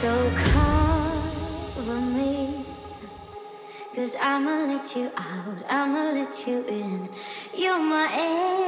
So cover me. Cause I'ma let you out, I'ma let you in. You're my air.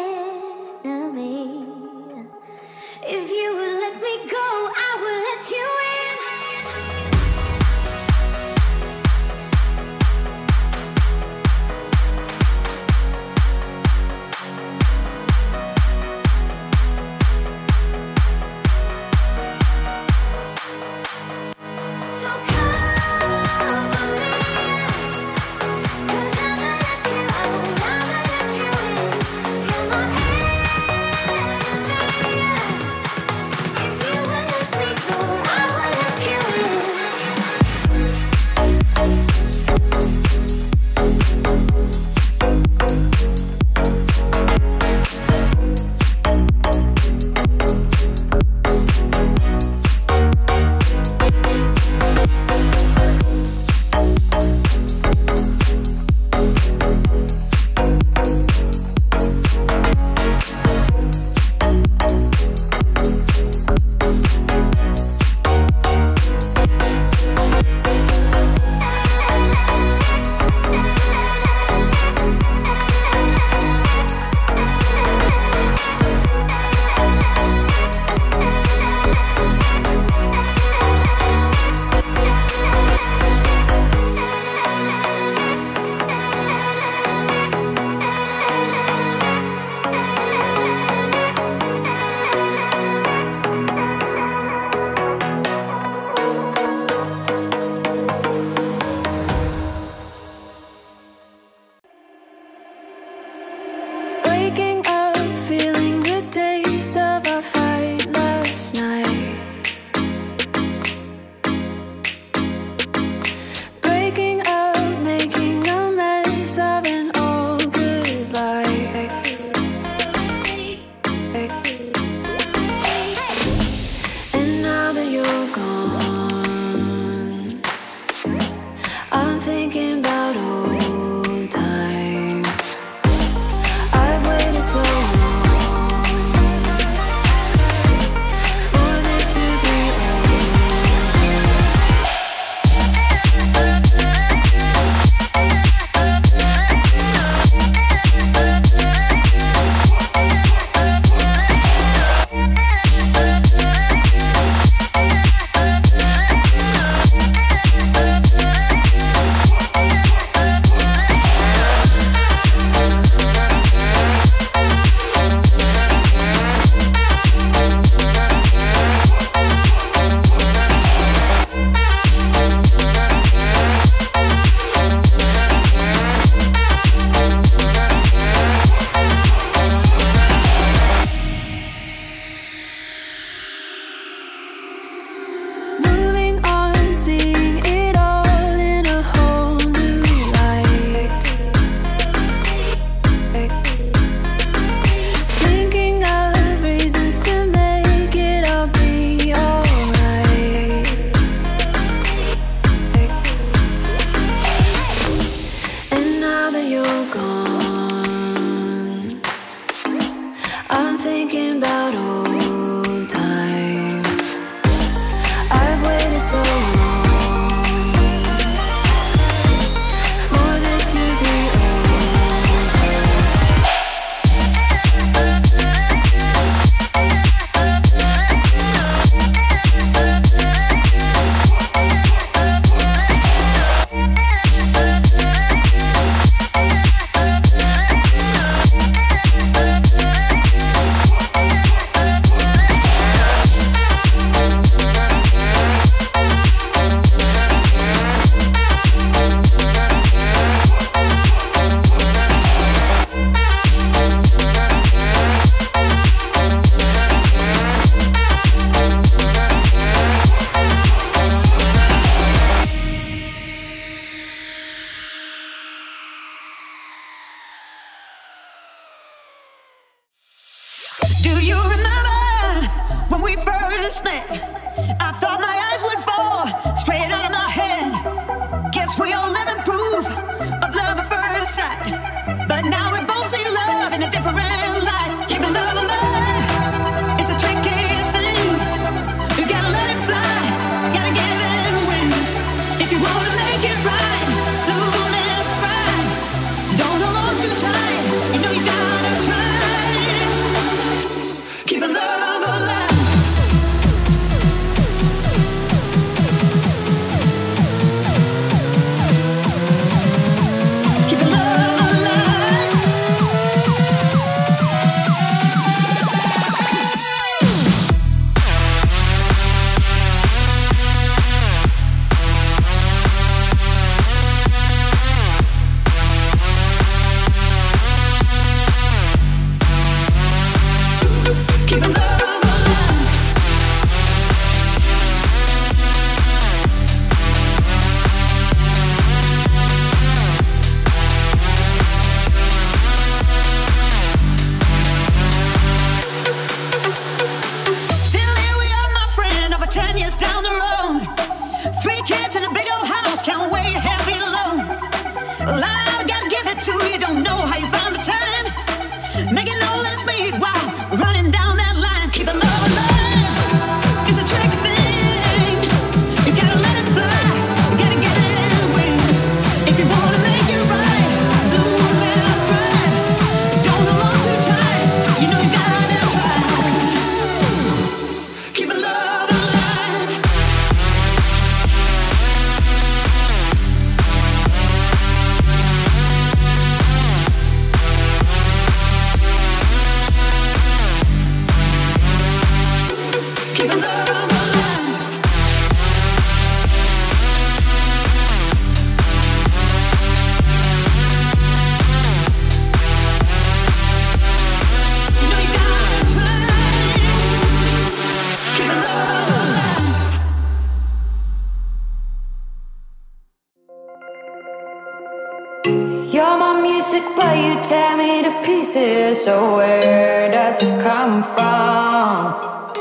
you tear me to pieces, so where does it come from?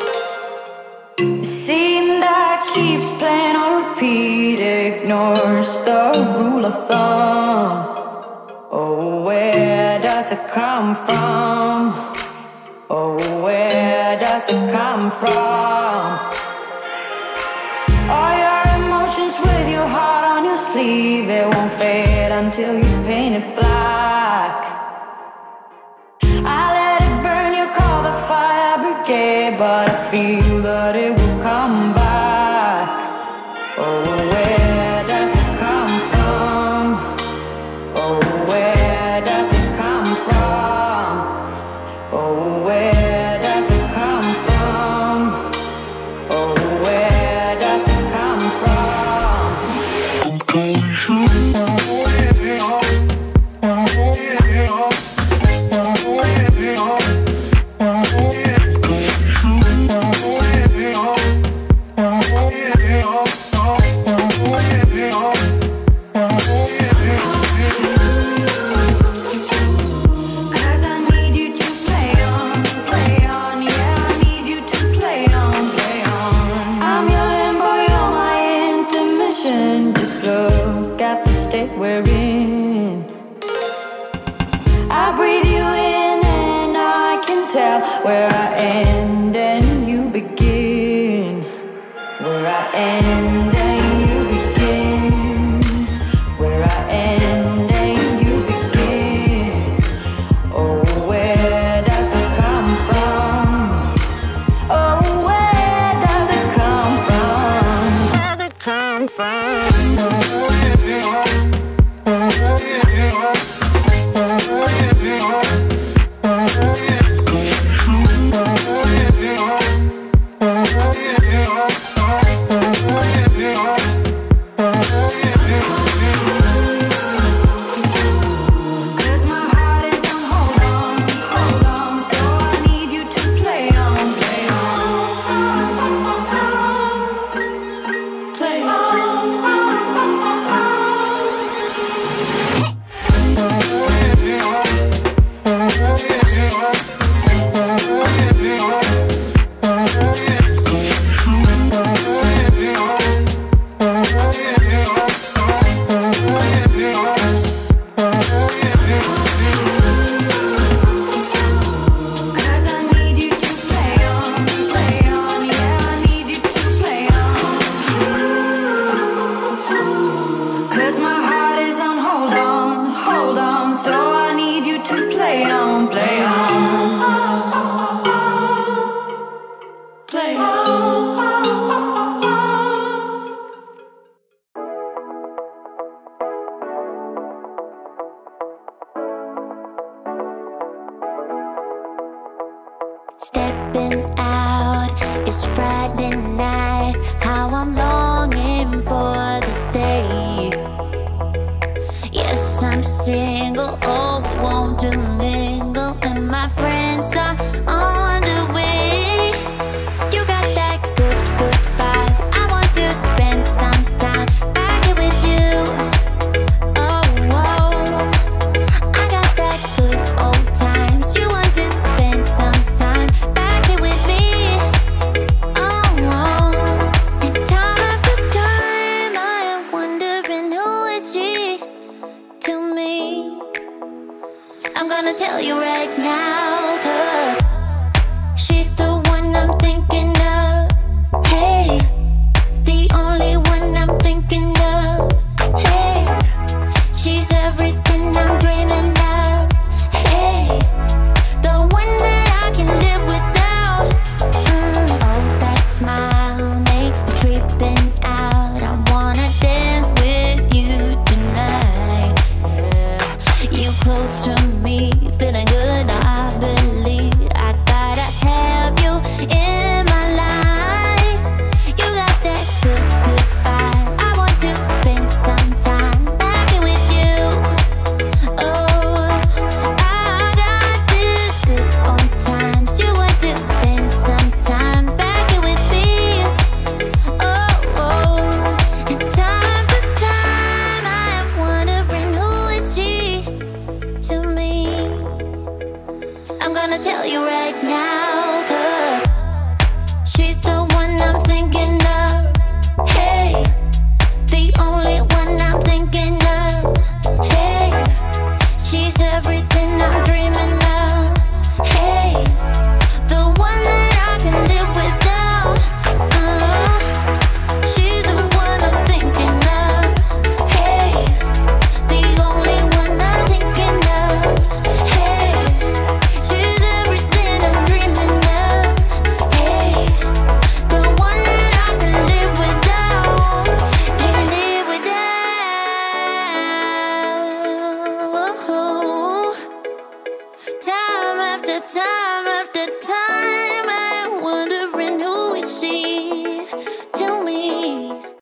Scene that keeps playing on repeat ignores the rule of thumb. Oh, where does it come from? Oh, where does it come from? sleeve, it won't fade until you paint it black. I let it burn, you call the fire brigade, but I feel that it that we're in. I breathe you in and I can tell where Stepping out, it's Friday night. How I'm lonely. gonna tell you right now.